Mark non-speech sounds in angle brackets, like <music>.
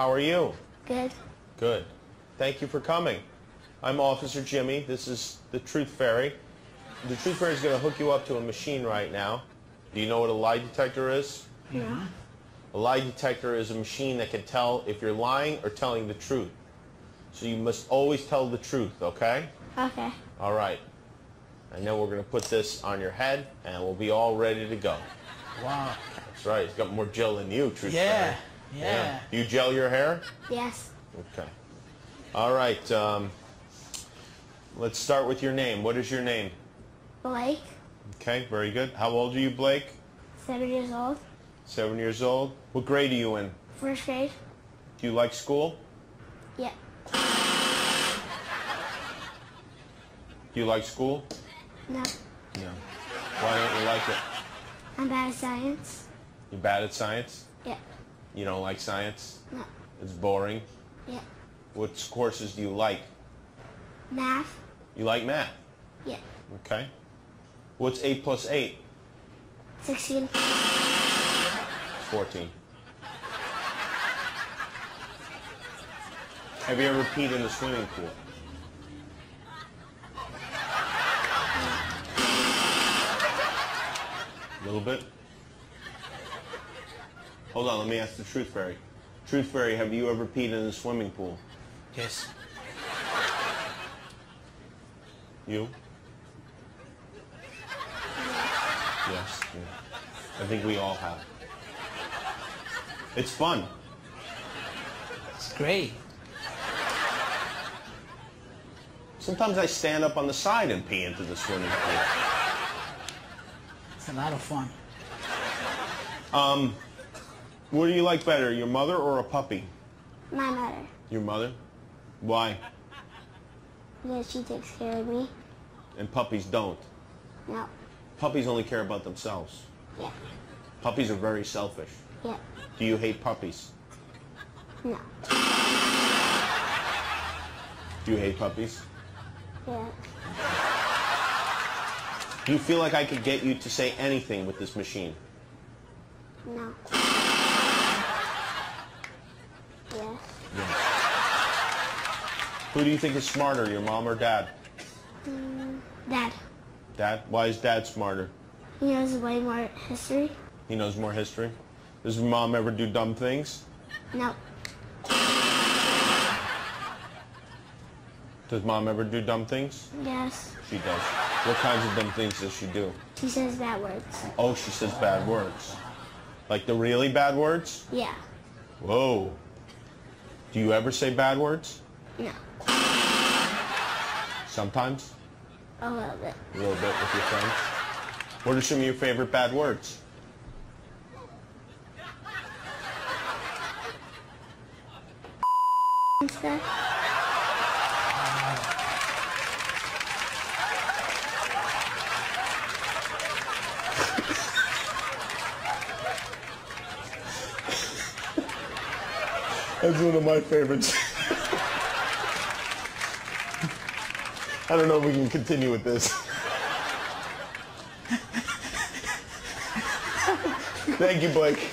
How are you? Good. Good. Thank you for coming. I'm Officer Jimmy. This is the Truth Fairy. The Truth Fairy is going to hook you up to a machine right now. Do you know what a lie detector is? No. A lie detector is a machine that can tell if you're lying or telling the truth. So you must always tell the truth, okay? Okay. All right. I know we're going to put this on your head, and we'll be all ready to go. Wow. That's right. It's got more gel than you, Truth Yeah. Fairy. Yeah. Do you gel your hair? Yes. Okay. All right. Um, let's start with your name. What is your name? Blake, Okay, very good. How old are you, Blake? seven years old. Seven years old. What grade are you in? First grade. Do you like school? Yeah. Do you like school? No. No. Why don't you like it? I'm bad at science. You're bad at science? Yeah. You don't like science? No. It's boring. Yeah. What courses do you like? Math. You like math? Yeah. Okay. What's 8 plus 8? 16. 14. Have you ever peed in the swimming pool? A little bit? Hold on, let me ask the Truth Fairy. Truth Fairy, have you ever peed in the swimming pool? Yes. You? Yes. yeah. I think we all have. It's fun. It's great. Sometimes I stand up on the side and pee into the swimming pool. It's a lot of fun. Um, what do you like better, your mother or a puppy? My mother. Your mother? Why? Because she takes care of me. And puppies don't. No. Puppies only care about themselves. Yeah. Puppies are very selfish. Yeah. Do you hate puppies? No. Do you hate puppies? Yeah. Do you feel like I could get you to say anything with this machine? No. Yes. Who do you think is smarter, your mom or dad? Mm, dad. Dad? Why is dad smarter? He knows way more history. He knows more history. Does your mom ever do dumb things? No. Does mom ever do dumb things? Yes. She does. What kinds of dumb things does she do? She says bad words. Oh, she says bad words. Like the really bad words? Yeah. Whoa. Do you ever say bad words? No. Sometimes? A little bit. A little bit with your friends? What are some of your favorite bad words? And stuff. That's one of my favorites. <laughs> I don't know if we can continue with this. <laughs> Thank you, Blake.